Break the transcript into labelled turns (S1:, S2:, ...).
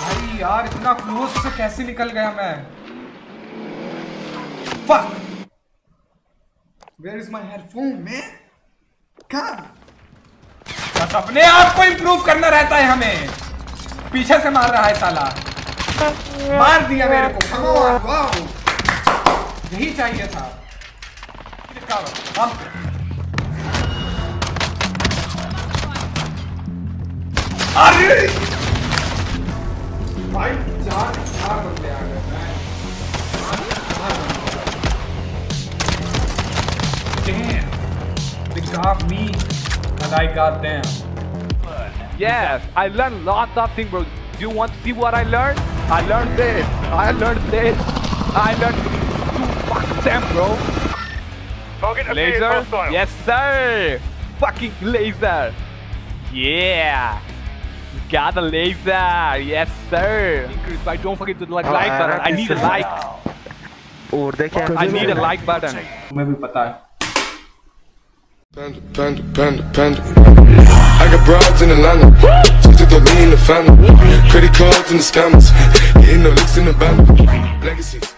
S1: भाई यार, इतना क्लोज से कैसे निकल गया मैं? Fuck where is my headphone man कहाँ बस अपने आप को इंप्रूव करना रहता है हमें। पीछे से मार रहा है साला। मार दिया मेरे को. यही चाहिए था। अरे! भाई, चार चार बंदे आ गए। Damn. They got me. and I got them.
S2: Yes, I learned lots of things, bro. Do you want to see what I learned? I learned this. I learned this. I learned to fuck them, bro. Laser? Yes, sir. Fucking laser. Yeah. You got a laser. Yes, sir. Increase by don't forget to like like button. I need a like.
S3: और देखे
S2: I need a like button.
S1: तुम्हें भी पता है
S4: Panda, panda, panda, panda. I got broads in Atlanta. Just to me in the family. Credit cards and the scammers. Hitting the licks in the band. Legacies.